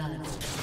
First blood.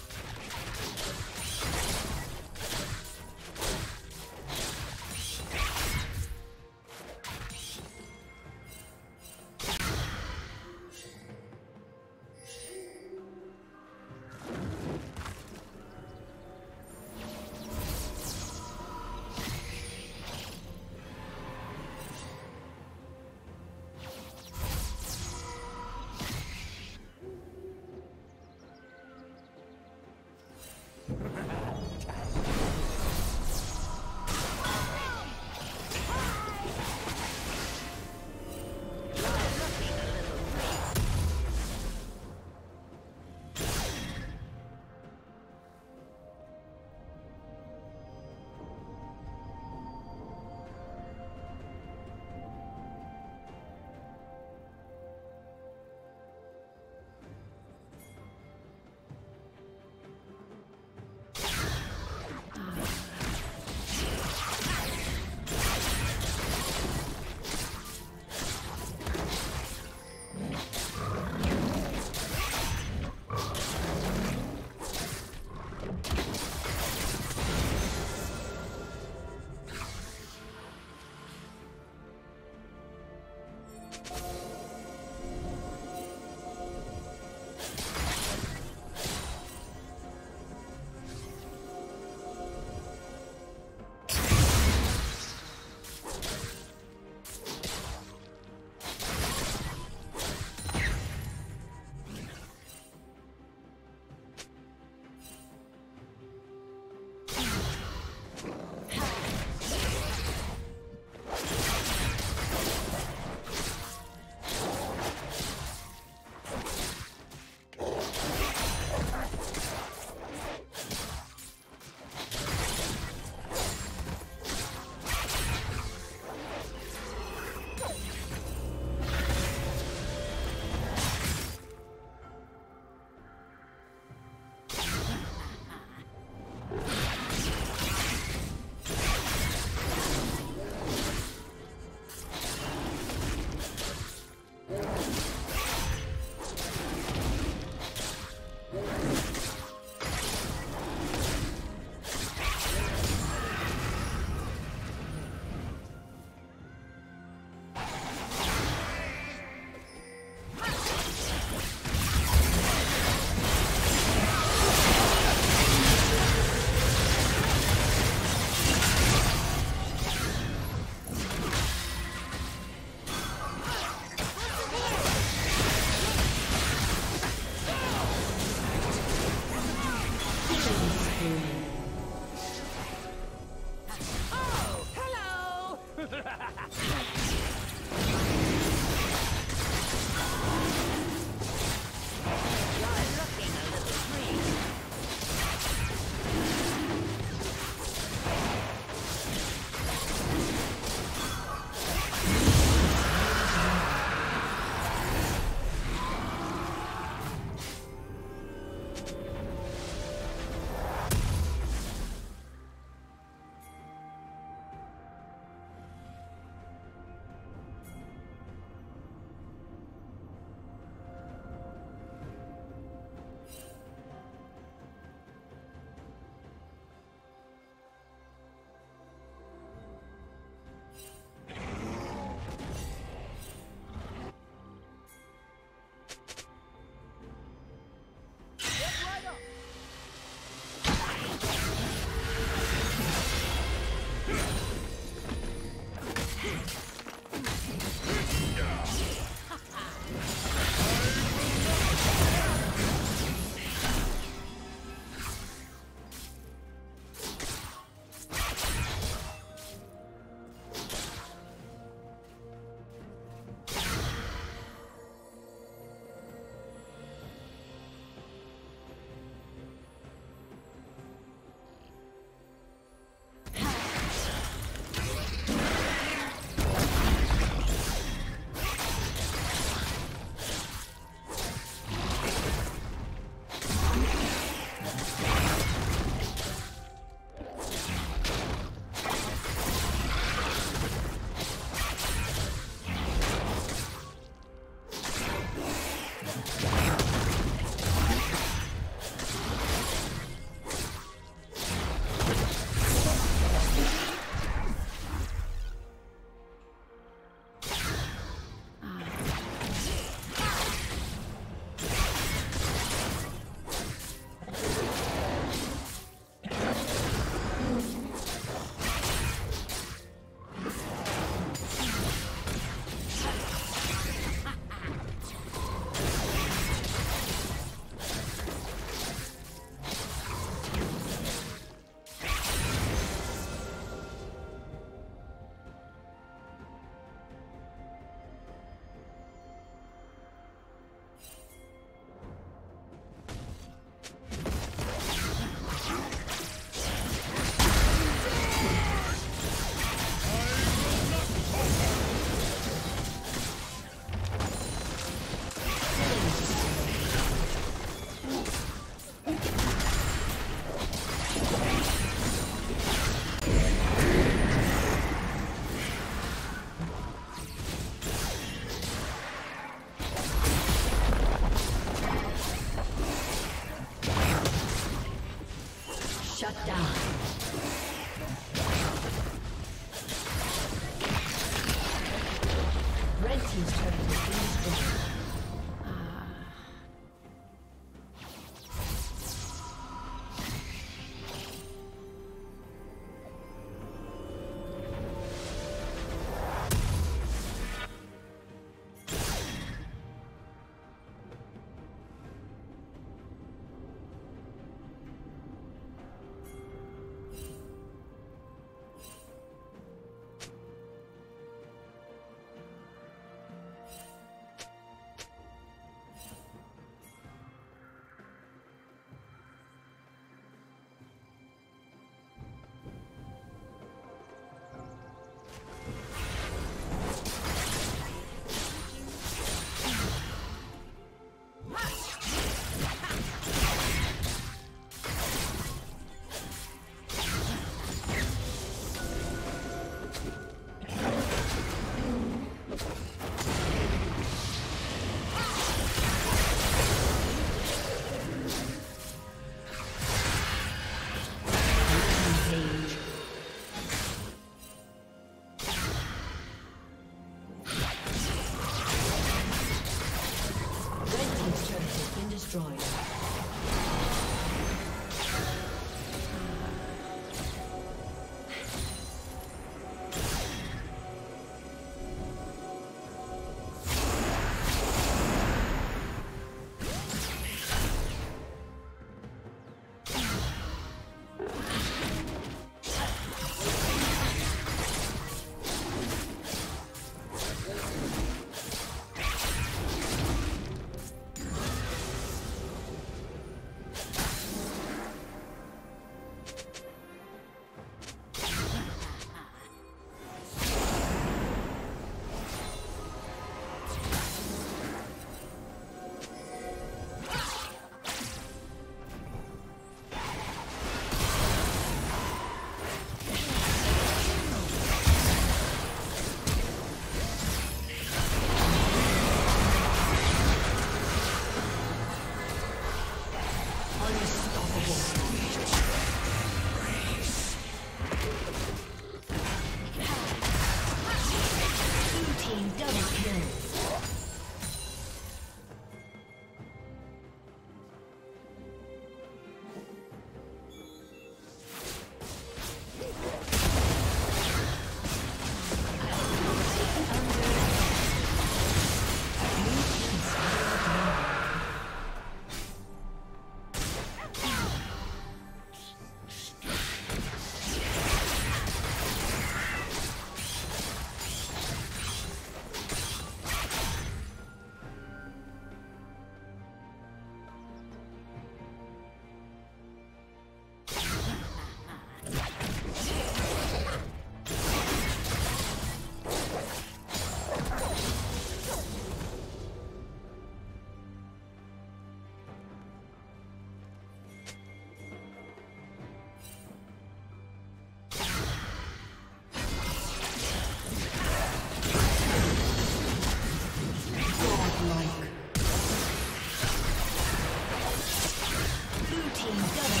double.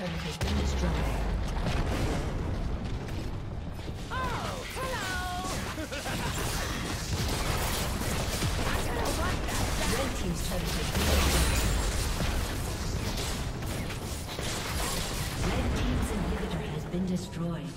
turret has been destroyed. Oh, hello! Red team's turret has been destroyed. been destroyed.